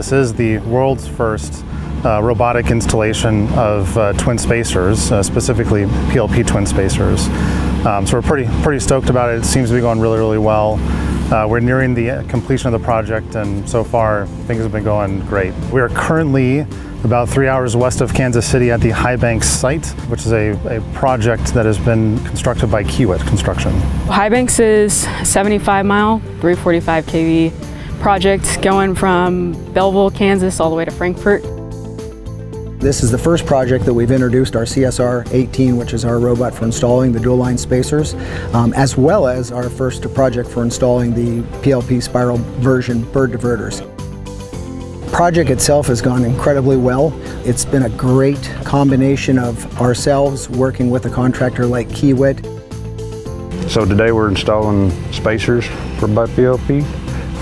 this is the world's first uh, robotic installation of uh, twin spacers, uh, specifically PLP twin spacers. Um, so we're pretty pretty stoked about it. It seems to be going really really well. Uh, we're nearing the completion of the project, and so far things have been going great. We are currently about three hours west of Kansas City at the High Banks site, which is a, a project that has been constructed by Kiewit Construction. High Banks is 75 mile, 345 kV project going from Belleville, Kansas all the way to Frankfort. This is the first project that we've introduced our CSR-18, which is our robot for installing the dual line spacers, um, as well as our first project for installing the PLP spiral version bird diverters. Project itself has gone incredibly well. It's been a great combination of ourselves working with a contractor like Kiewit. So today we're installing spacers for PLP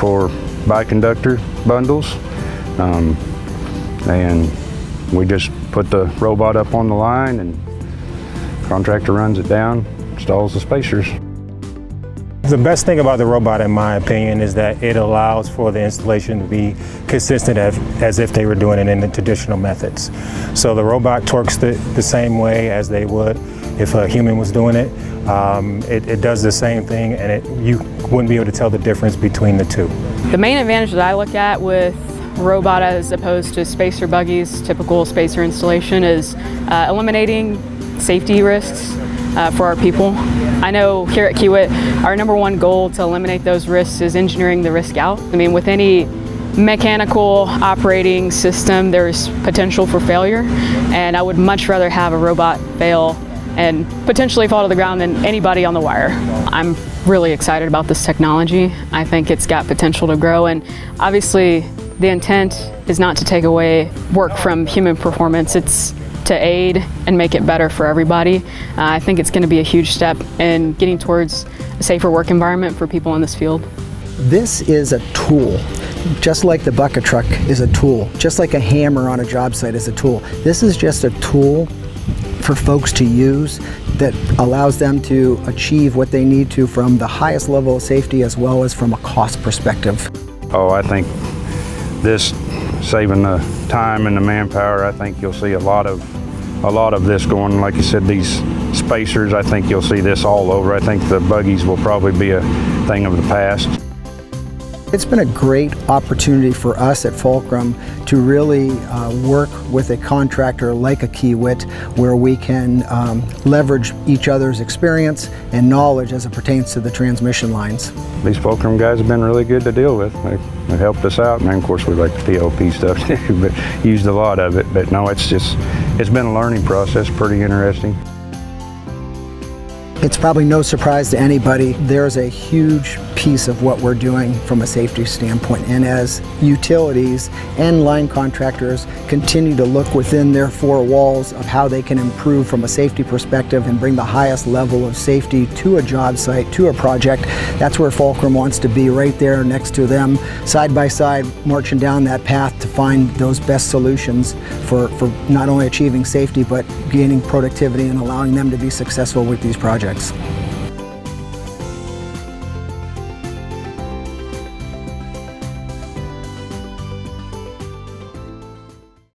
for biconductor bundles. Um, and we just put the robot up on the line and contractor runs it down, installs the spacers. The best thing about the robot, in my opinion, is that it allows for the installation to be consistent as, as if they were doing it in the traditional methods. So the robot torques the, the same way as they would if a human was doing it. Um, it, it, does the same thing and it, you wouldn't be able to tell the difference between the two. The main advantage that I look at with robot as opposed to spacer buggies, typical spacer installation, is uh, eliminating safety risks uh, for our people. I know here at Kiewit, our number one goal to eliminate those risks is engineering the risk out. I mean, with any mechanical operating system, there's potential for failure, and I would much rather have a robot fail and potentially fall to the ground than anybody on the wire. I'm really excited about this technology. I think it's got potential to grow, and obviously the intent is not to take away work from human performance. It's to aid and make it better for everybody. Uh, I think it's going to be a huge step in getting towards a safer work environment for people in this field. This is a tool, just like the bucket truck is a tool, just like a hammer on a job site is a tool. This is just a tool for folks to use that allows them to achieve what they need to from the highest level of safety as well as from a cost perspective. Oh, I think this saving the time and the manpower, I think you'll see a lot of a lot of this going. Like you said, these spacers, I think you'll see this all over. I think the buggies will probably be a thing of the past. It's been a great opportunity for us at Fulcrum to really uh, work with a contractor like a Kiewit where we can um, leverage each other's experience and knowledge as it pertains to the transmission lines. These Fulcrum guys have been really good to deal with. They, they helped us out and of course we like the PLP stuff too, but used a lot of it. But no, it's just, it's been a learning process, pretty interesting. It's probably no surprise to anybody, there's a huge piece of what we're doing from a safety standpoint. And as utilities and line contractors continue to look within their four walls of how they can improve from a safety perspective and bring the highest level of safety to a job site, to a project, that's where Fulcrum wants to be, right there next to them, side by side, marching down that path to find those best solutions for, for not only achieving safety, but gaining productivity and allowing them to be successful with these projects projects.